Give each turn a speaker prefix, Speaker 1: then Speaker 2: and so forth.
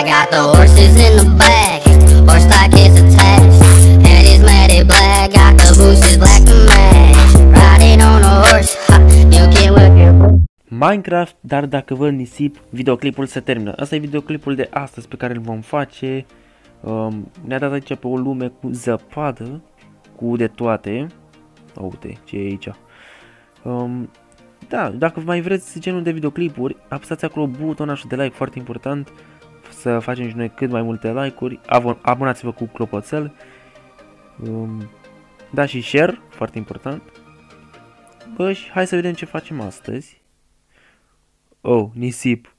Speaker 1: I got the horses in the back, horse stock is attached. Head is matted black, got the bushes black to match. Riding on a horse, ha, you can whip your
Speaker 2: Minecraft, dar dacă văd nisip, videoclipul se termină. Asta e videoclipul de astăzi pe care îl vom face. Um, ne-a dat aici pe o lume cu zăpadă, cu de toate. Oh, uite ce e aici. Um, da, dacă mai vreți genul de videoclipuri, apăsați acolo butonul de like foarte important să facem și noi cât mai multe like-uri. Abonați-vă cu clopoțel. Um, da și share, foarte important. Bă, și hai să vedem ce facem astăzi. Oh, nisip.